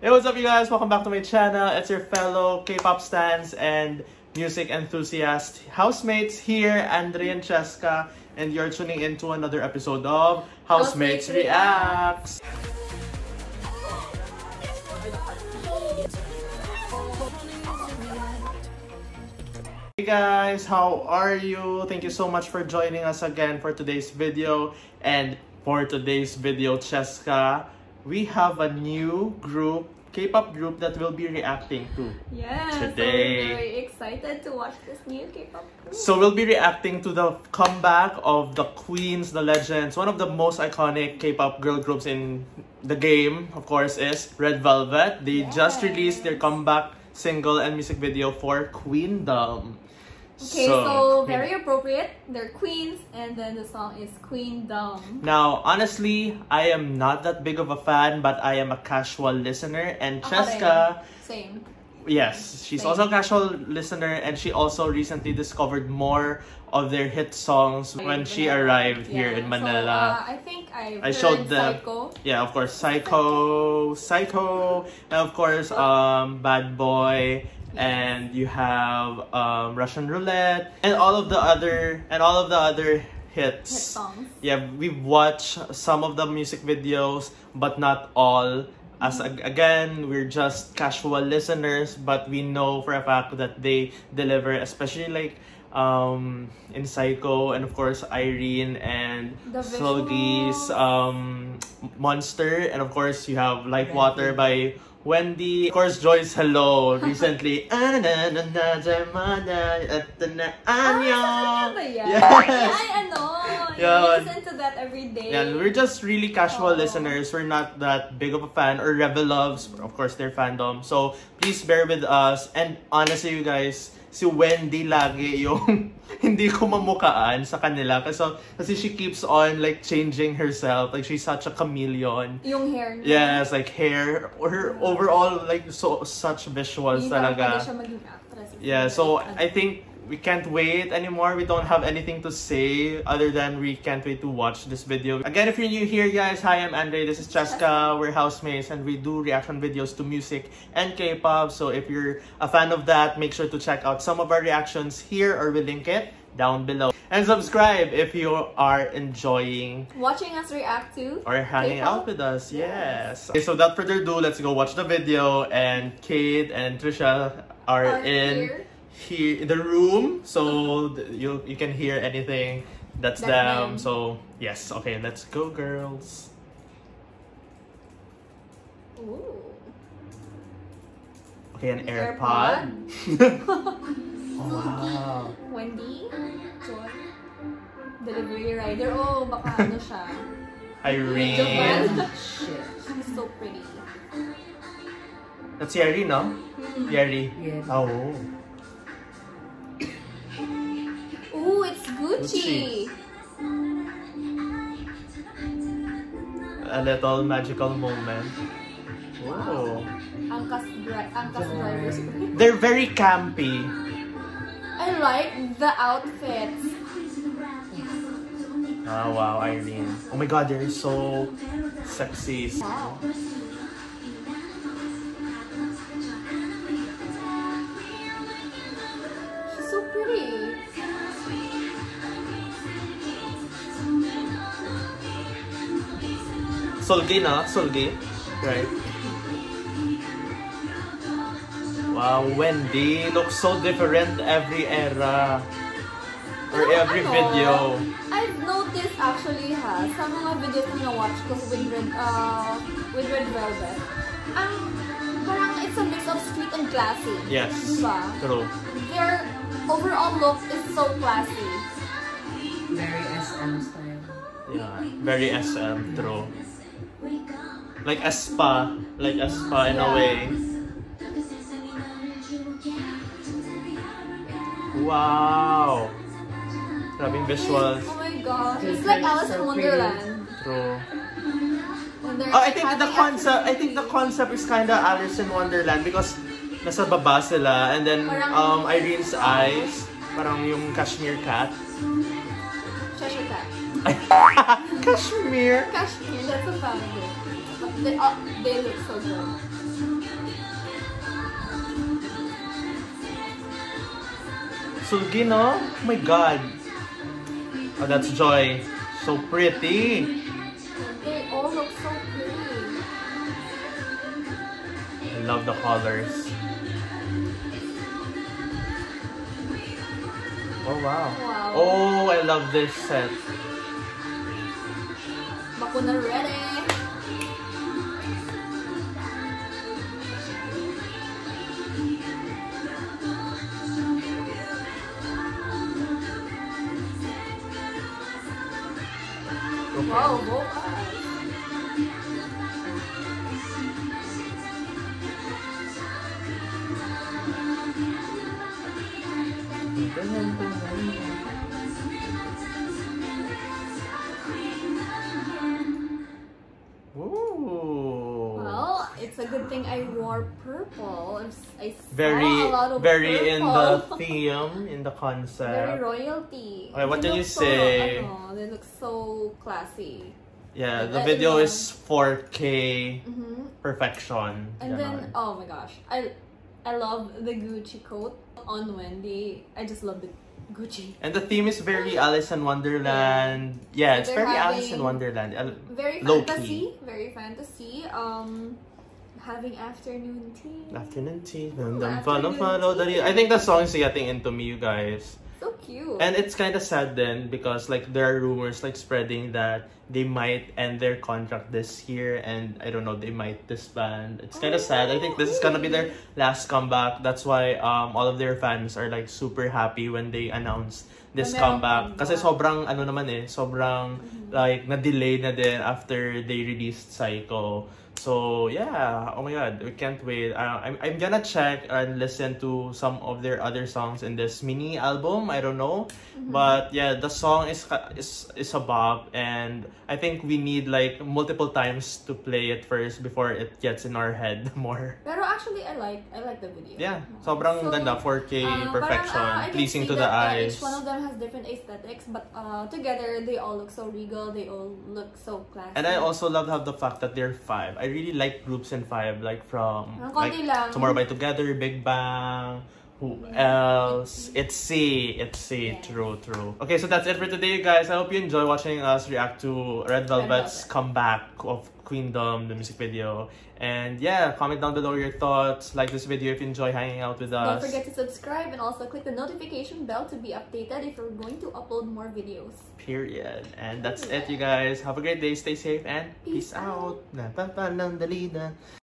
Hey, what's up, you guys? Welcome back to my channel. It's your fellow K-pop stans and music enthusiast housemates here, Andre and Cheska, and you're tuning in to another episode of Housemates, Housemates Reacts. Hey guys, how are you? Thank you so much for joining us again for today's video. And for today's video, Cheska, we have a new group, K-pop group that we'll be reacting to. Yes, Today. so we're very excited to watch this new K-pop group. So we'll be reacting to the comeback of the queens, the legends. One of the most iconic K-pop girl groups in the game, of course, is Red Velvet. They just released their comeback single and music video for Queendom. Okay, so, Queen- very appropriate. They're queens, and then the song is "Queen Queendom. Now, honestly, I am not that big of a fan, but I am a casual listener. And Cheska, Same. yes, she's Same. also a casual listener, and she also recently discovered more of their hit songs when she arrived here Yeah, in So, Manila. uh, I think I, I showed the- Psycho. Yeah, of course, Psycho, Psycho, and of course, um, Bad Boy, and you have um, Russian Roulette, and all of the other, and all of the other Hit hits. songs. Yeah, we've watched some of the music videos, but not all. As ag- again, we're just casual listeners, but we know for a fact that they deliver, especially like um in Psycho and of course Irene and Seulgi's um Monster and of course you have Like Water by Wendy. Of course Joyce Hello recently. Ah, Annyeong. ba yan? Yes. Yeah, I ano. Yeah. I listen to that every day. Yeah, we're just really casual Oo. listeners. We're not that big of a fan. Or Rebel loves, of course, their fandom. So, please bear with us. And honestly, you guys, si Wendy lagi yung hindi ko mamukaan sa kanila. Kasi, kasi she keeps on like changing herself. Like, she's such a chameleon. Yung hair niya. Yes, like hair, her overall, like, so such visuals Hindi talaga. siya maging actress. Yeah, so I think we can't wait anymore. We don't have anything to say other than we can't wait to watch this video. Again, if you're new here, guys, hi, I'm Andre. This is Cheska. We're housemates and we do reaction videos to music and K-pop. So if you're a fan of that, make sure to check out some of our reactions here or we'll link it down below. And subscribe if you are enjoying Watching us react to or hanging out with us. Yes. Okay, so without further ado, let's go watch the video. And Kate and Trisha are, Are in here. Here in the room, so you you can hear anything. That's That's them. them. So yes, okay, let's go, girls. Ooh. Okay, an An AirPod. oh, wow. Wendy, Joy, delivery rider. Oh, baka ano siya. Irene. Japan. She's so pretty. That's Yeri, no? Mm-hmm. Yeri. Yes. Oh. Gucci. A little magical moment. Angkas, dri- angkas drivers. They're very campy. I like the outfits. Oh wow, Irene. Oh my god, they're so sexy. Wow. Seulgi na? Seulgi? Right. Wow, Wendy looks so different every era. Or Pero every ano, video. I've noticed actually ha, sa mga videos na na-watch ko with Red, uh, with Red Velvet, ang parang it's a mix of street and classy. Yes. Diba? True. Their overall look is so classy. Very SM style. Yeah. Very SM, true. Like Espa. Like Espa in a way. Wow! Grabing visuals. Oh my god. It's like Alice in so Wonderland. True. Oh, I think the concept, I think the concept is kind of Alice in Wonderland because nasa baba sila and then um Irene's eyes, parang yung cashmere cat. Cheshire Cat. Kashmir. Kashmir, that's a family. They, uh, they look so good. Seulgi, no? Oh my God. Oh, that's Joy. So pretty. They all look so pretty. I love the colors. Oh, wow. wow. Oh, I love this set. Bakuna ready. Okay. Eyes. Ooh. Good thing I wore purple. I saw very, a lot of very in the theme, in the concept. Very royalty. Okay, what They did you so, say? ano, they look so classy. Yeah, the video is 4K hmm perfection. And then, oh my gosh, I I love the Gucci coat on Wendy. I just love the Gucci. And the theme is very Alice in Wonderland. Yeah, it's They're very Alice in Wonderland. Very fantasy, very fantasy. Um, having afternoon tea. Afternoon tea. Ooh, Dum, follow, afternoon follow, tea. I think the song is getting into me, you guys. So cute. And it's kind of sad then because like there are rumors like spreading that they might end their contract this year and I don't know they might disband. It's kind of sad. I think this is gonna be their last comeback. That's why um all of their fans are like super happy when they announced this comeback. comeback. Kasi sobrang ano naman eh, sobrang like na-delay na din after they released Psycho. So yeah, oh my god, we can't wait. Uh, I'm I'm gonna check and listen to some of their other songs in this mini album. I don't know, but yeah, the song is is is a bop, and I think we need like multiple times to play it first before it gets in our head more. Pero actually, I like I like the video. Yeah, sobrang So, ganda, 4K uh, perfection, parang, uh, pleasing to the uh, eyes. each one of them has different aesthetics, but uh, together they all look so regal. They all look so classy. And I also love how the fact that they're five. I really like groups in five, like from Ang like lang. Tomorrow by Together, Big Bang. Who else? ITZY. It's C. Yeah. True, true. Okay, so that's it for today, guys. I hope you enjoy watching us react to Red Velvet's Velvet. comeback of Queendom, the music video. And yeah, comment down below your thoughts. Like this video if you enjoy hanging out with us. Don't forget to subscribe and also click the notification bell to be updated if we're going to upload more videos. Period. And that's it, you guys. Have a great day. Stay safe and peace, Peace out. out.